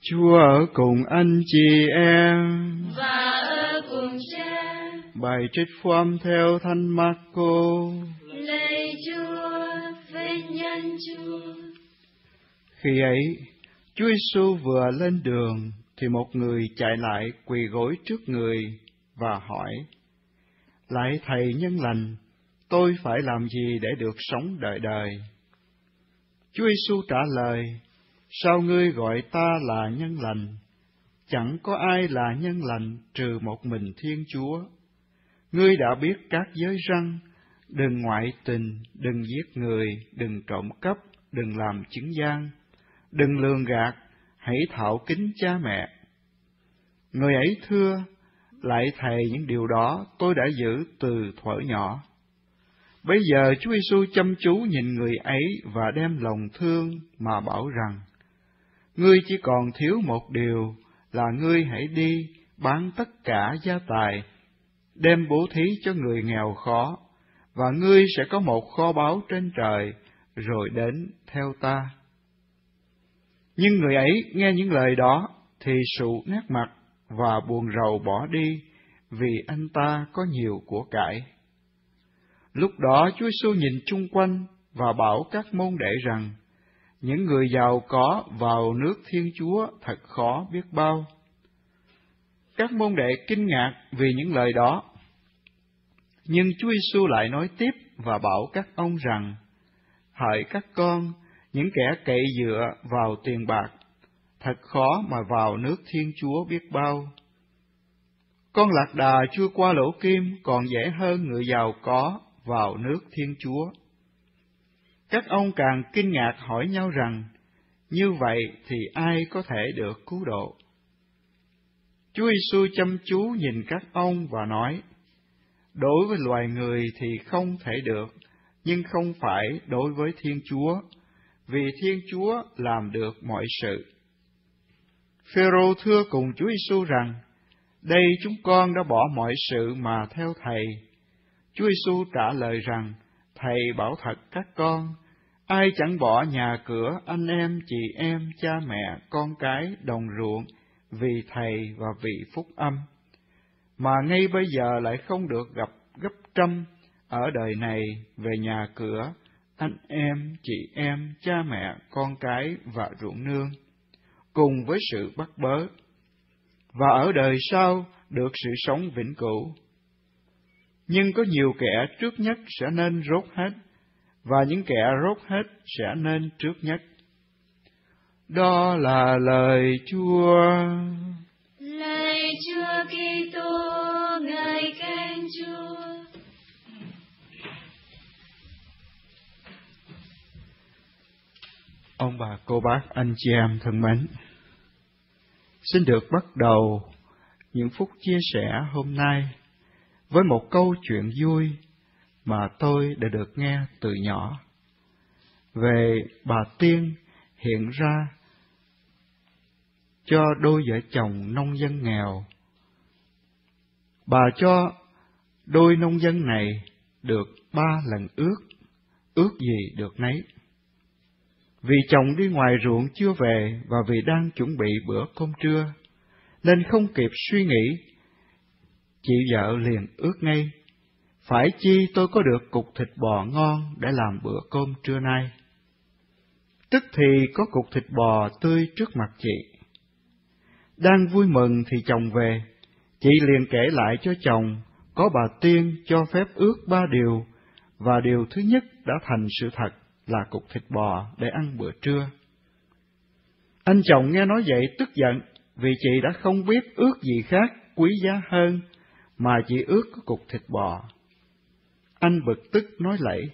Chúa ở cùng anh chị em. và ở cùng cha. Bài trích phàm theo Thánh Marco. Lạy Chúa, vinh nhân Chúa. Khi ấy, Chúa Giêsu vừa lên đường thì một người chạy lại quỳ gối trước người và hỏi: Lại thầy nhân lành, tôi phải làm gì để được sống đời đời? Chúa Giêsu trả lời: Sao ngươi gọi ta là nhân lành? Chẳng có ai là nhân lành trừ một mình Thiên Chúa. Ngươi đã biết các giới răn, đừng ngoại tình, đừng giết người, đừng trộm cắp, đừng làm chứng gian, đừng lường gạt, hãy thảo kính cha mẹ. Người ấy thưa, lại thầy những điều đó tôi đã giữ từ thuở nhỏ. Bây giờ Chúa Giêsu chăm chú nhìn người ấy và đem lòng thương mà bảo rằng, Ngươi chỉ còn thiếu một điều là ngươi hãy đi bán tất cả gia tài, đem bố thí cho người nghèo khó, và ngươi sẽ có một kho báu trên trời, rồi đến theo ta. Nhưng người ấy nghe những lời đó thì sụ nét mặt và buồn rầu bỏ đi vì anh ta có nhiều của cải. Lúc đó Chúa Giêsu nhìn chung quanh và bảo các môn đệ rằng, những người giàu có vào nước Thiên Chúa thật khó biết bao. Các môn đệ kinh ngạc vì những lời đó. Nhưng Chúa Giêsu lại nói tiếp và bảo các ông rằng, Hỡi các con, những kẻ cậy dựa vào tiền bạc, thật khó mà vào nước Thiên Chúa biết bao. Con lạc đà chưa qua lỗ kim còn dễ hơn người giàu có vào nước Thiên Chúa. Các ông càng kinh ngạc hỏi nhau rằng, như vậy thì ai có thể được cứu độ? Chúa Giêsu chăm chú nhìn các ông và nói, đối với loài người thì không thể được, nhưng không phải đối với Thiên Chúa, vì Thiên Chúa làm được mọi sự. Phêrô thưa cùng Chúa Giêsu rằng, đây chúng con đã bỏ mọi sự mà theo Thầy. Chúa Giêsu trả lời rằng, Thầy bảo thật các con, ai chẳng bỏ nhà cửa, anh em, chị em, cha mẹ, con cái, đồng ruộng, vì Thầy và vì phúc âm, mà ngay bây giờ lại không được gặp gấp trăm ở đời này về nhà cửa, anh em, chị em, cha mẹ, con cái và ruộng nương, cùng với sự bắt bớ, và ở đời sau được sự sống vĩnh cửu. Nhưng có nhiều kẻ trước nhất sẽ nên rốt hết, và những kẻ rốt hết sẽ nên trước nhất. Đó là lời Chúa. Lạy Chúa Kitô, ngài khen Chúa. Ông bà, cô bác, anh chị em thân mến, xin được bắt đầu những phút chia sẻ hôm nay với một câu chuyện vui mà tôi đã được nghe từ nhỏ về bà Tiên hiện ra cho đôi vợ chồng nông dân nghèo. Bà cho đôi nông dân này được ba lần ước, ước gì được nấy. Vì chồng đi ngoài ruộng chưa về và vì đang chuẩn bị bữa cơm trưa, nên không kịp suy nghĩ, chị vợ liền ước ngay, phải chi tôi có được cục thịt bò ngon để làm bữa cơm trưa nay. Tức thì có cục thịt bò tươi trước mặt chị. Đang vui mừng thì chồng về, chị liền kể lại cho chồng có bà Tiên cho phép ước ba điều, và điều thứ nhất đã thành sự thật là cục thịt bò để ăn bữa trưa. Anh chồng nghe nói vậy tức giận vì chị đã không biết ước gì khác quý giá hơn mà chỉ ước có cục thịt bò. Anh bực tức nói lẫy,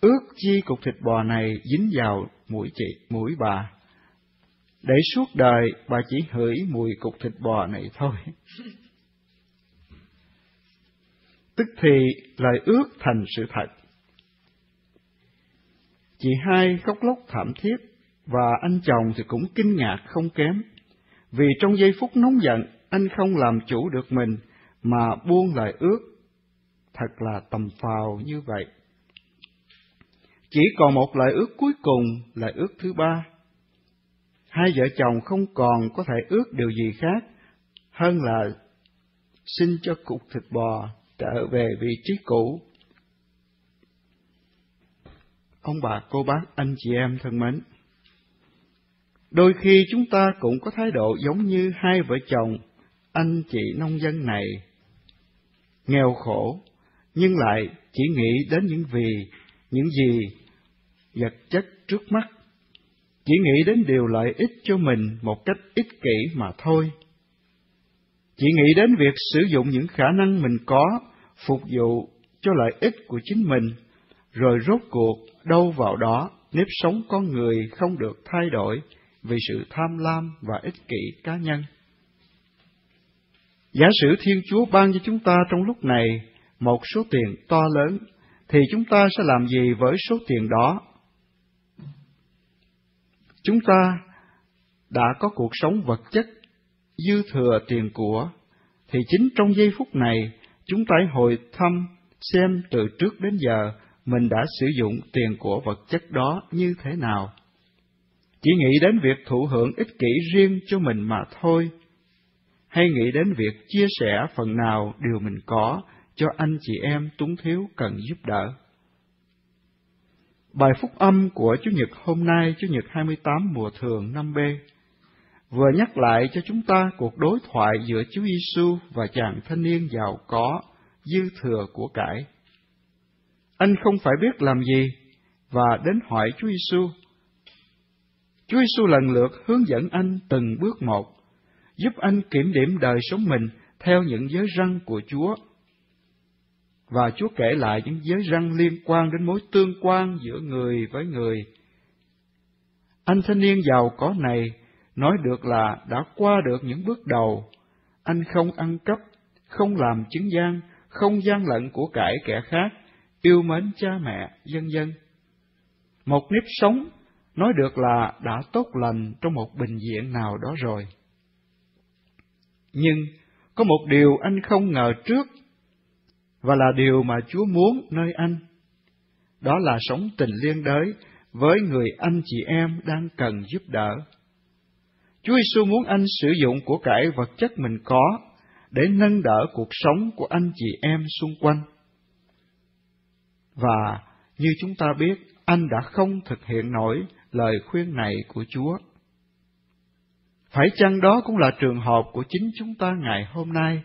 ước chi cục thịt bò này dính vào mũi chị, mũi bà, để suốt đời bà chỉ hửi mùi cục thịt bò này thôi. Tức thì lời ước thành sự thật. Chị hai khóc lóc thảm thiết, và anh chồng thì cũng kinh ngạc không kém, vì trong giây phút nóng giận, anh không làm chủ được mình mà buông lời ước. Thật là tầm phào như vậy. Chỉ còn một lời ước cuối cùng, lời ước thứ ba. hai vợ chồng không còn có thể ước điều gì khác hơn là xin cho cục thịt bò trở về vị trí cũ. Ông bà, cô bác, anh chị em thân mến, đôi khi chúng ta cũng có thái độ giống như hai vợ chồng, anh chị nông dân này, nghèo khổ, nhưng lại chỉ nghĩ đến những vì, những gì vật chất trước mắt, chỉ nghĩ đến điều lợi ích cho mình một cách ích kỷ mà thôi. Chỉ nghĩ đến việc sử dụng những khả năng mình có phục vụ cho lợi ích của chính mình, rồi rốt cuộc đâu vào đó nếp sống con người không được thay đổi vì sự tham lam và ích kỷ cá nhân. Giả sử Thiên Chúa ban cho chúng ta trong lúc này một số tiền to lớn, thì chúng ta sẽ làm gì với số tiền đó? Chúng ta đã có cuộc sống vật chất dư thừa tiền của, thì chính trong giây phút này, chúng ta hồi thăm xem từ trước đến giờ mình đã sử dụng tiền của vật chất đó như thế nào. Chỉ nghĩ đến việc thụ hưởng ích kỷ riêng cho mình mà thôi, hay nghĩ đến việc chia sẻ phần nào điều mình có cho anh chị em túng thiếu cần giúp đỡ. Bài phúc âm của Chủ nhật hôm nay, Chủ nhật 28 mùa thường năm b vừa nhắc lại cho chúng ta cuộc đối thoại giữa Chúa Giêsu và chàng thanh niên giàu có, dư thừa của cải. Anh không phải biết làm gì và đến hỏi Chúa Giêsu. Chúa Giêsu lần lượt hướng dẫn anh từng bước một, giúp anh kiểm điểm đời sống mình theo những giới răn của Chúa. Và Chúa kể lại những giới răn liên quan đến mối tương quan giữa người với người. Anh thanh niên giàu có này nói được là đã qua được những bước đầu. Anh không ăn cắp, không làm chứng gian, không gian lận của cải kẻ khác, yêu mến cha mẹ, dân dân. Một nếp sống nói được là đã tốt lành trong một bệnh viện nào đó rồi. Nhưng có một điều anh không ngờ trước, và là điều mà Chúa muốn nơi anh. Đó là sống tình liên đới với người anh chị em đang cần giúp đỡ. Chúa Giêsu muốn anh sử dụng của cải vật chất mình có để nâng đỡ cuộc sống của anh chị em xung quanh. Và như chúng ta biết, anh đã không thực hiện nổi lời khuyên này của Chúa. Phải chăng đó cũng là trường hợp của chính chúng ta ngày hôm nay?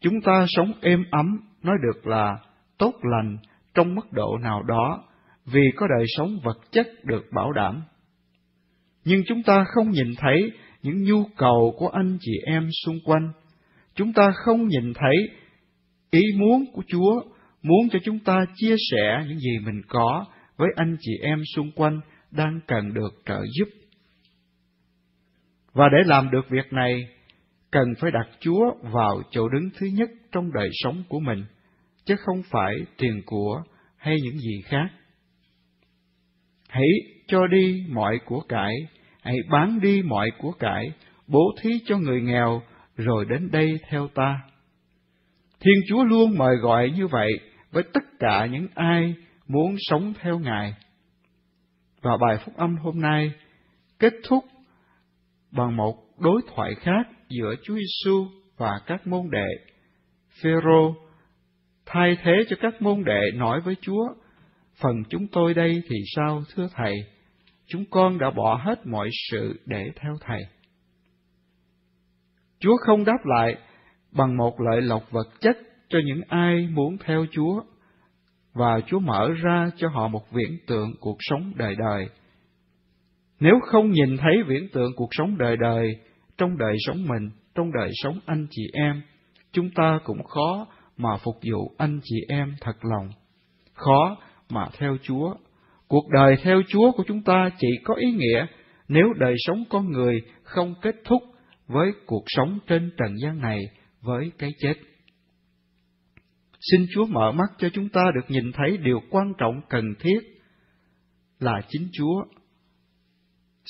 Chúng ta sống êm ấm, nói được là tốt lành trong mức độ nào đó, vì có đời sống vật chất được bảo đảm nhưng chúng ta không nhìn thấy những nhu cầu của anh chị em xung quanh. Chúng ta không nhìn thấy ý muốn của Chúa muốn cho chúng ta chia sẻ những gì mình có với anh chị em xung quanh đang cần được trợ giúp. Và để làm được việc này, cần phải đặt Chúa vào chỗ đứng thứ nhất trong đời sống của mình, chứ không phải tiền của hay những gì khác. Hãy cho đi mọi của cải hãy bán đi mọi của cải, bố thí cho người nghèo, rồi đến đây theo ta. Thiên Chúa luôn mời gọi như vậy với tất cả những ai muốn sống theo Ngài. Và bài phúc âm hôm nay kết thúc bằng một đối thoại khác giữa Chúa Giêsu và các môn đệ. Phêrô thay thế cho các môn đệ nói với Chúa, phần chúng tôi đây thì sao thưa thầy? chúng con đã bỏ hết mọi sự để theo Thầy. Chúa không đáp lại bằng một lợi lộc vật chất cho những ai muốn theo Chúa, và Chúa mở ra cho họ một viễn tượng cuộc sống đời đời. Nếu không nhìn thấy viễn tượng cuộc sống đời đời trong đời sống mình, trong đời sống anh chị em, chúng ta cũng khó mà phục vụ anh chị em thật lòng, khó mà theo Chúa Cuộc đời theo Chúa của chúng ta chỉ có ý nghĩa nếu đời sống con người không kết thúc với cuộc sống trên trần gian này với cái chết. Xin Chúa mở mắt cho chúng ta được nhìn thấy điều quan trọng cần thiết là chính Chúa.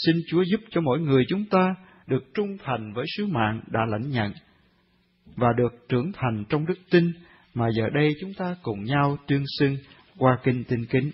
Xin Chúa giúp cho mỗi người chúng ta được trung thành với sứ mạng đã lãnh nhận và được trưởng thành trong đức tin mà giờ đây chúng ta cùng nhau tuyên xưng qua kinh tinh kính.